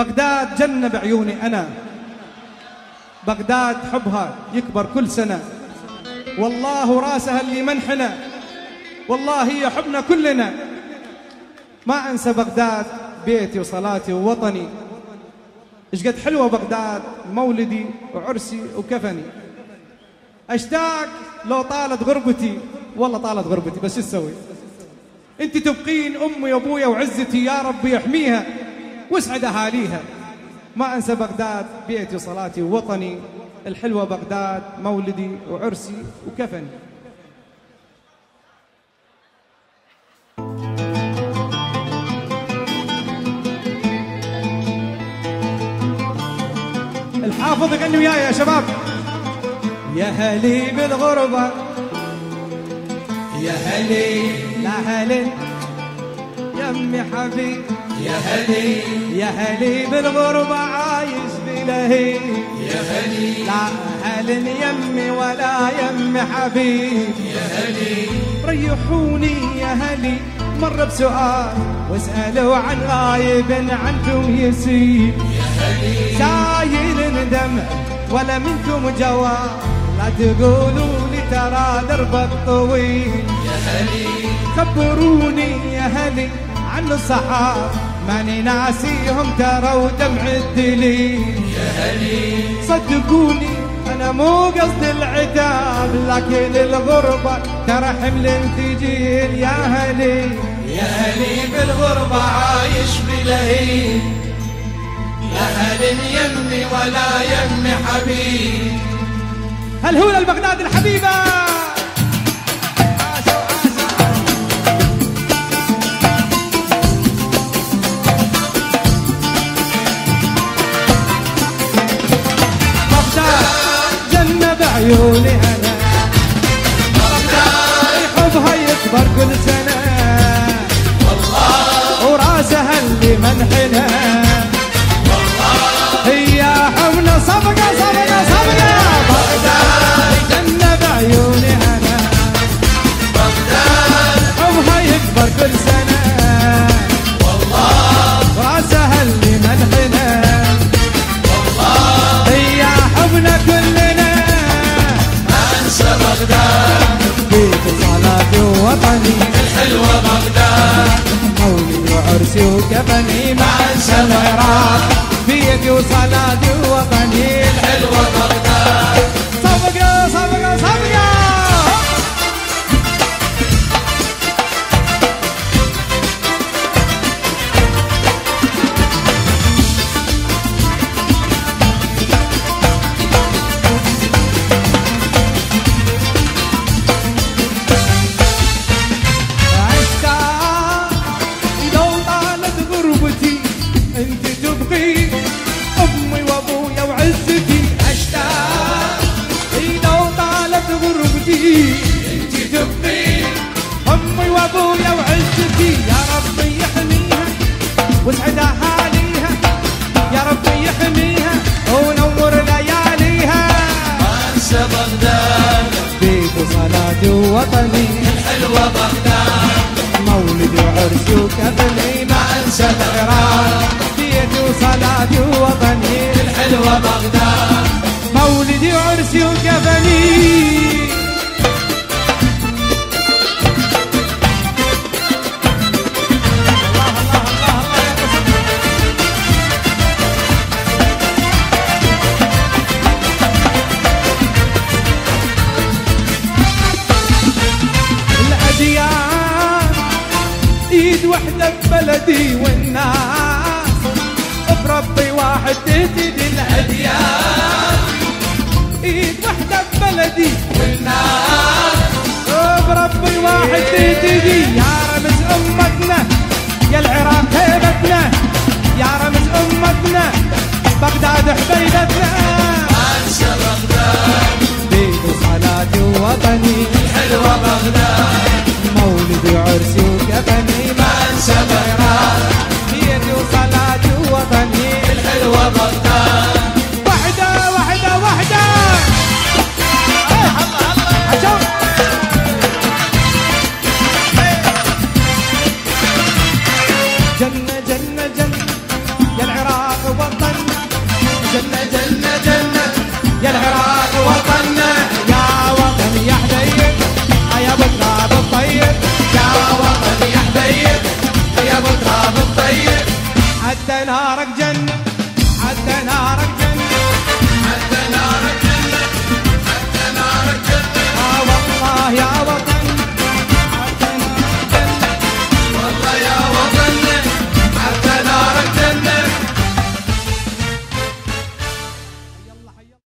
بغداد جنة بعيوني أنا. بغداد حبها يكبر كل سنة. والله راسها اللي منحنا والله هي حبنا كلنا. ما أنسى بغداد بيتي وصلاتي ووطني. إيش قد حلوة بغداد مولدي وعرسي وكفني. أشتاق لو طالت غربتي. والله طالت غربتي بس شو تسوي؟ أنت تبقين أمي وأبويا وعزتي يا رب يحميها واسعد أهاليها. ما أنسى بغداد بيتي وصلاتي ووطني. الحلوة بغداد مولدي وعرسي وكفني. الحافظ يغني وياي يا شباب. يا هلي بالغربة. يا هلي لا هلي. يمي حبيب. يا هلي يا هلي بالغربة عايش بلهي يا هلي لا هل يمي ولا يمي حبيب. يا هلي ريحوني يا هلي مر بسؤال. واسألوا عن غايب عنكم يسيب. يا هلي سايل دمع ولا منكم جواب. لا تقولوا لي ترى دربك طويل. يا هلي خبروني يا هلي عن الصحاب ماني ناسيهم ترى ودمع الدليل. يا هلي صدقوني أنا مو قصد العتاب لكن الغربة ترى حمل ثقيل يا هلي يا هلي بالغربة عايش بلهيب لا هل يمي ولا يمي حبيب. هل هو البغداد الحبيبة؟ جنة بعيوني وعرسي وكفني ما انسى العراق بيتي وصلاتي ووطني الحلوة. ووطني الحلوة بغداد مولدي وعرسي وكفني ما انسى العراق بيتي وصلاتي ووطني. الأديان إيد وحدة ببلدي والناس. بربي واحد تهتدي الأديان. إيد وحدة ببلدي والناس. بربي واحد تهتدي يا رمز أمتنا. يا العراق هيبتنا. يا رمز أمتنا. بغداد حبيبتنا. ما بغداد. بيت صلاتي ووطني جنة جنة جنة. يا العراق وطننا. يا وطن يا حبيب يا ابو الطيب يا وطن نهارك جنة.